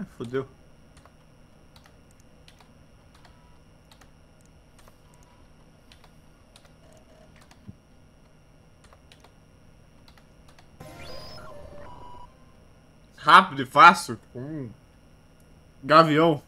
Ah, fodeu. Rápido e fácil. Com um gavião.